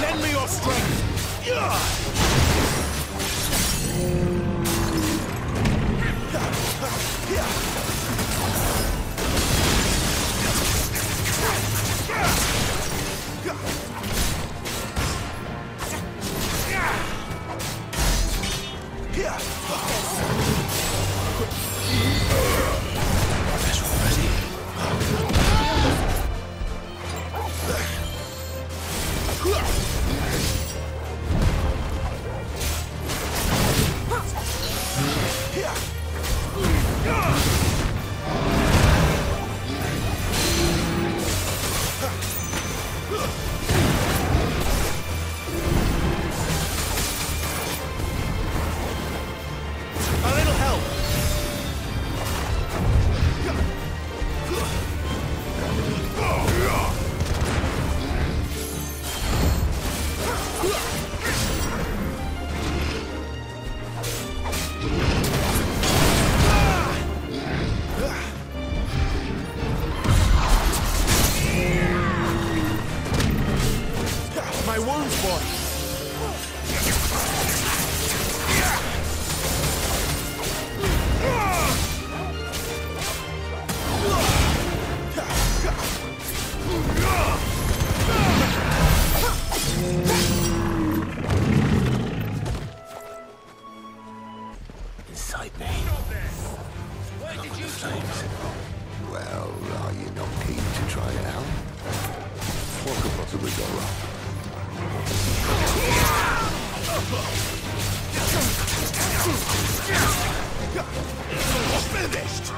Lend me your strength! Yeah! the window up. Finished!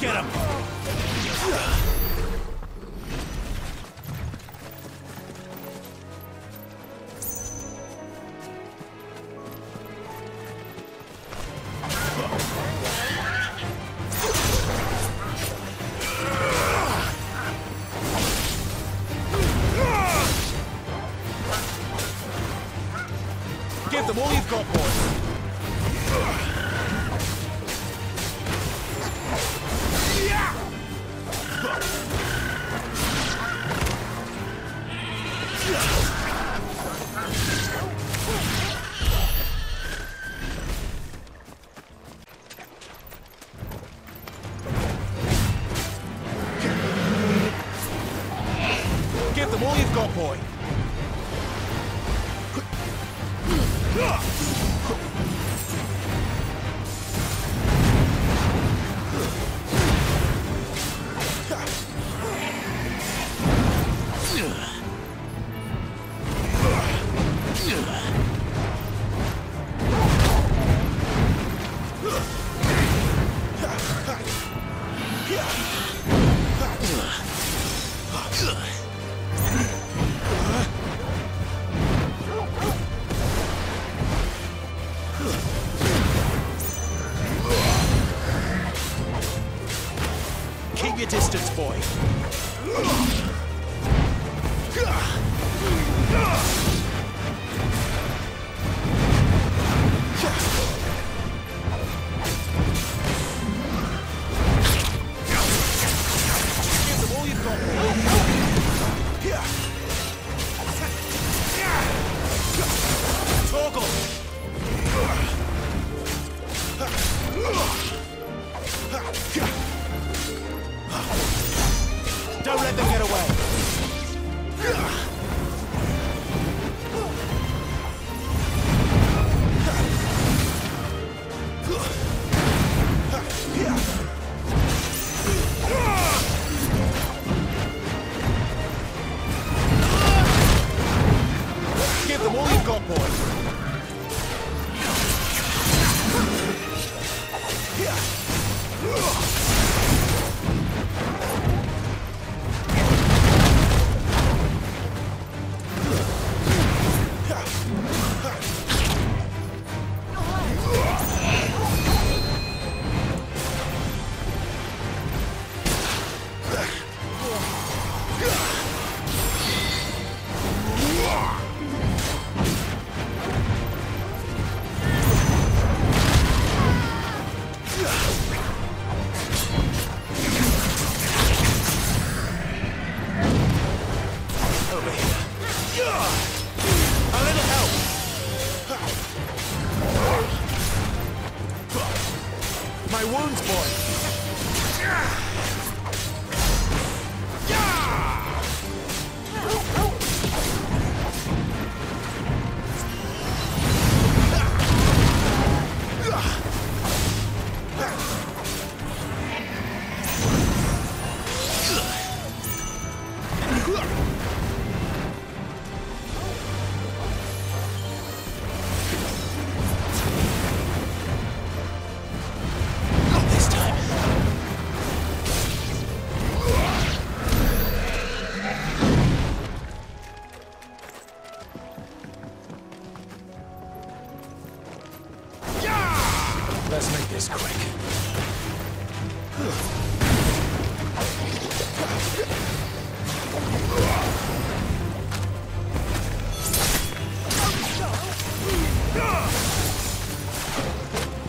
Get him! Keep your distance, boy. boy.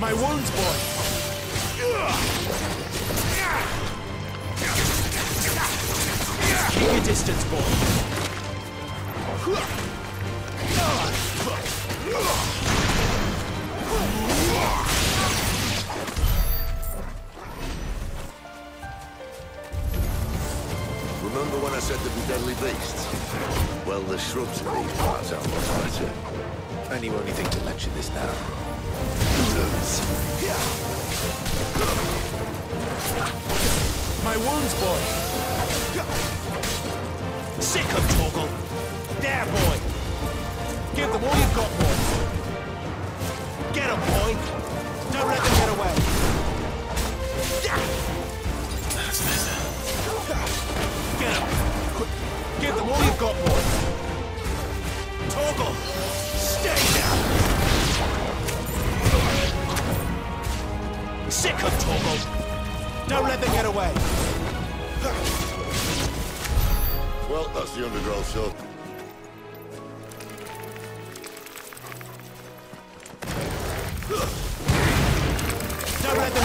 my wounds, boy. Keep your distance, boy. Remember when I said to be deadly beasts? Well, the shrubs in these parts are much better. Only only thing to mention this now. My wounds, boy. Sick of Torgal. There, boy. Give them all you've got, boy. Get them, boy. Don't let them get away. Get them. Give them all you've got, boy. The undergrowth sword. Don't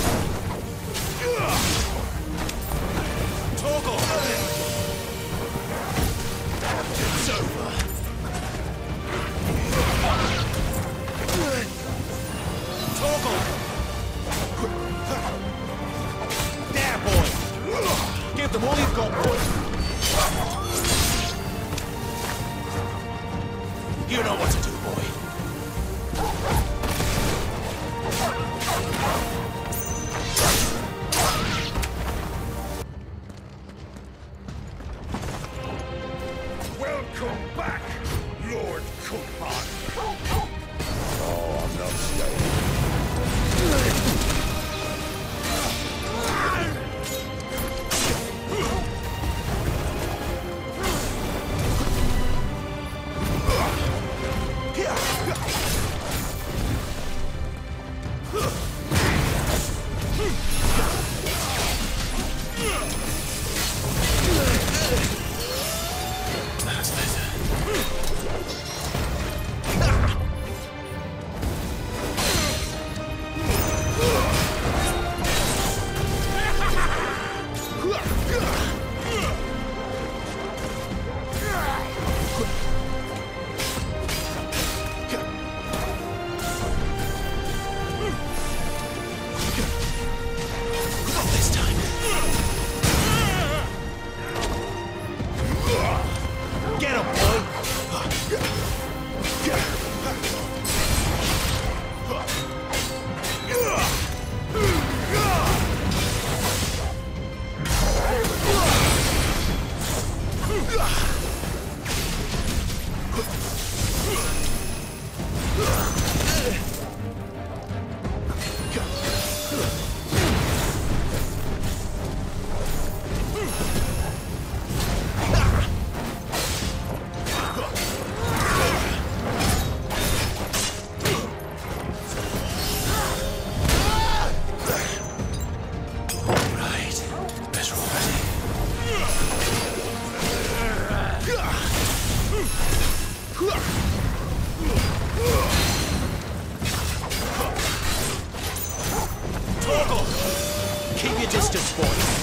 them all you've got, boy! You know what to do, boy. Welcome back, Lord Cookman. Keep your distance,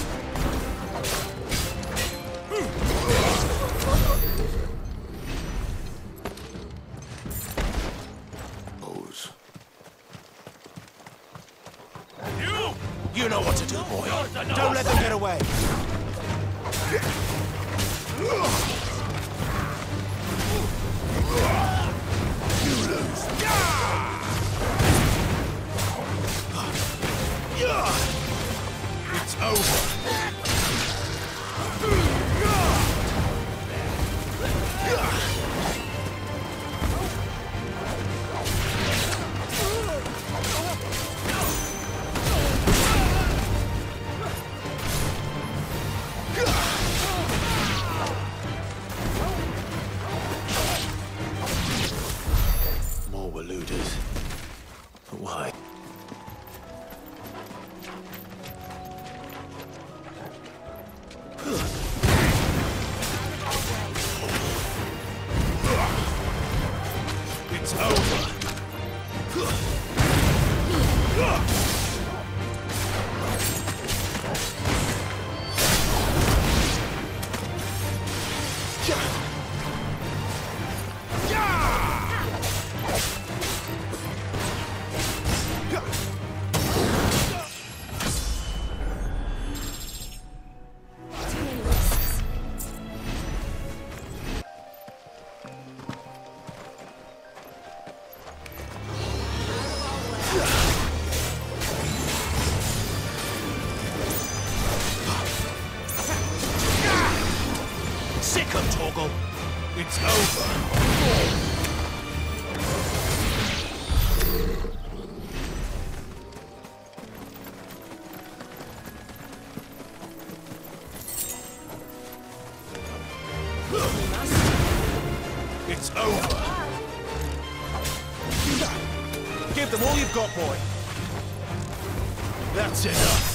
It's over. It's over. Give them all you've got, boy! That's enough!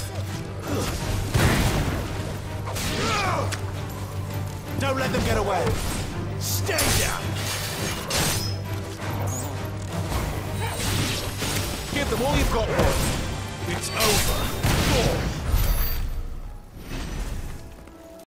Don't let them get away! Stay down! Give them all you've got, boy! It's over.